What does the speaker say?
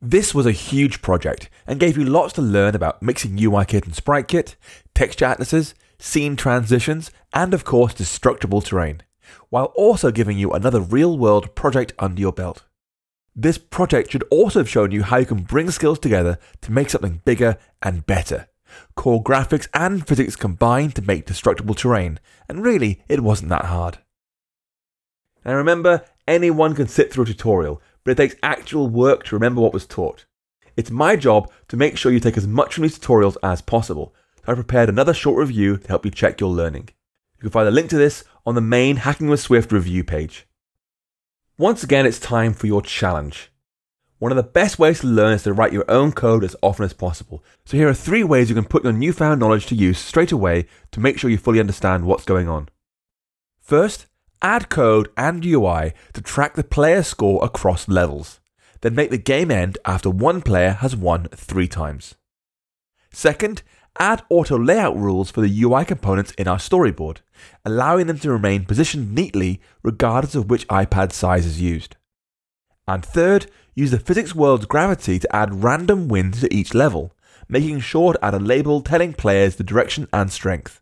This was a huge project and gave you lots to learn about mixing UIKit and SpriteKit, texture atlases, scene transitions, and of course destructible terrain, while also giving you another real world project under your belt. This project should also have shown you how you can bring skills together to make something bigger and better. Core graphics and physics combined to make destructible terrain, and really, it wasn't that hard. And remember, anyone can sit through a tutorial, but it takes actual work to remember what was taught. It's my job to make sure you take as much from these tutorials as possible, so I prepared another short review to help you check your learning. You can find a link to this on the main Hacking with Swift review page. Once again, it's time for your challenge. One of the best ways to learn is to write your own code as often as possible. So here are three ways you can put your newfound knowledge to use straight away to make sure you fully understand what's going on. First, add code and UI to track the player score across levels. Then make the game end after one player has won three times. Second, add auto layout rules for the UI components in our storyboard, allowing them to remain positioned neatly regardless of which iPad size is used. And third, use the physics world's gravity to add random winds to each level, making sure to add a label telling players the direction and strength.